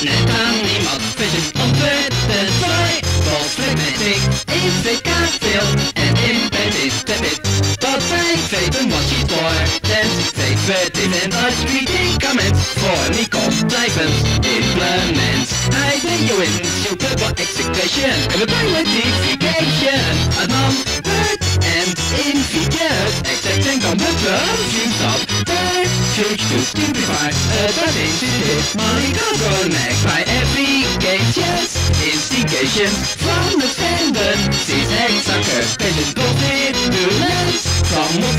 Net aan niemand vissen ontzettend saai Volstrekt met ik execution En we identification Het man hurt and invited Accepting commitment You stop Huge to stupefy is it Money control next by efficacious Instigation From the standard Zigzag sucker Patient profit Durance From what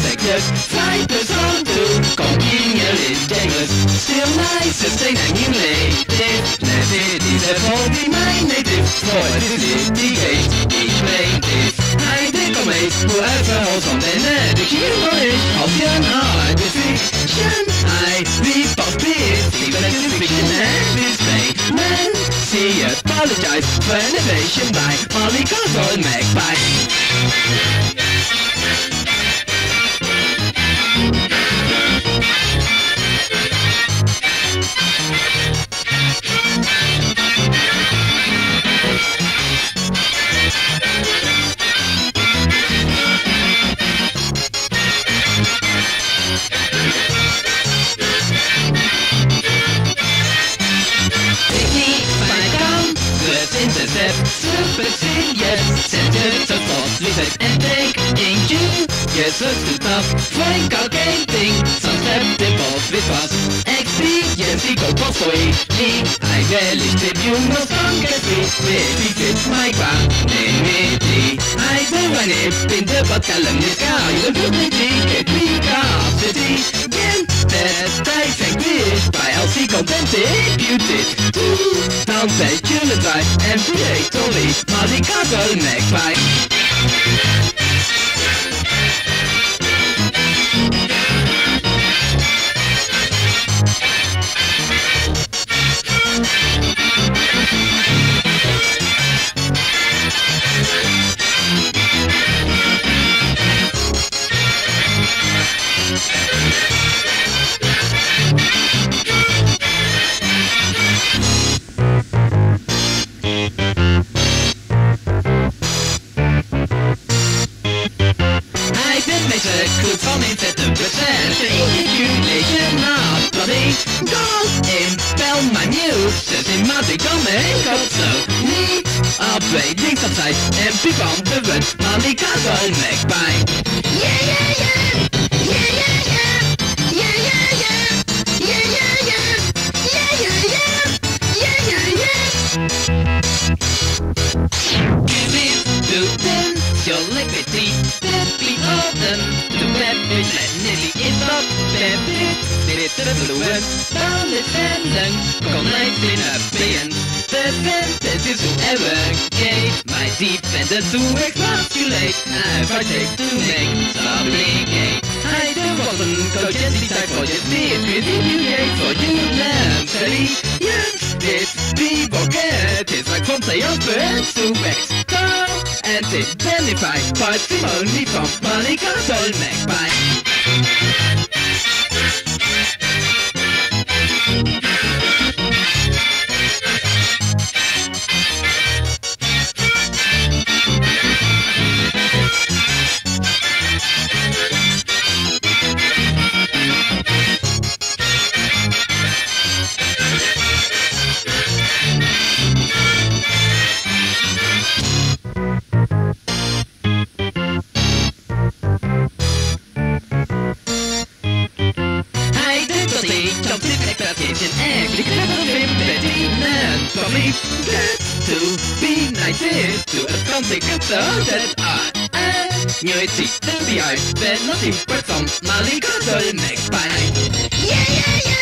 a faulty my native For this litigate Each plaintiff I declamate Whoever holds on the net The hero is of young art Fiction I leap of peers Even as fiction and display Men see apologize For innovation by Molly Control Magpie bisschen jetzt. Sentence of Thoughts, wie seit endlich in you. Jetzt wird's ein tough, Franker Game Ding. Sunstep, dem Boss, wie fast. XP, jetzt die Gold for free. Die eigentlich den Jungers von Gatsby. Wer die Kids, Mike Bang, nehm mir die. Ich bin meine Hip, bin der Botkalem, nicht gar. Ihr fühlt mich die, geht mir gar. Für die, denn, der Steig fängt mich bei to Dante Juliet and create only Molly Carter Magpie Good for me, fit the percent Ejaculation of bloody gold Impel my muse Systematical makeup So neat Upgrading subside And people on the run Molly Carter Magpie Yeah, yeah, yeah! Yeah, yeah, to the west. Down the sentence, connecting happy the sentence is whoever gave my defender to expostulate. I project to make subligate. I do wasn't conscientiously type for just this, creating new games for you, naturally. Yes, this people get is like from playoff birds to Mexico. And it benefits parsimony from Monica Solmec by It's an ugly little film that he man me that to be knighted to a consequence that I annuity see be I bet nothing but some Mali Godol next by Yeah yeah yeah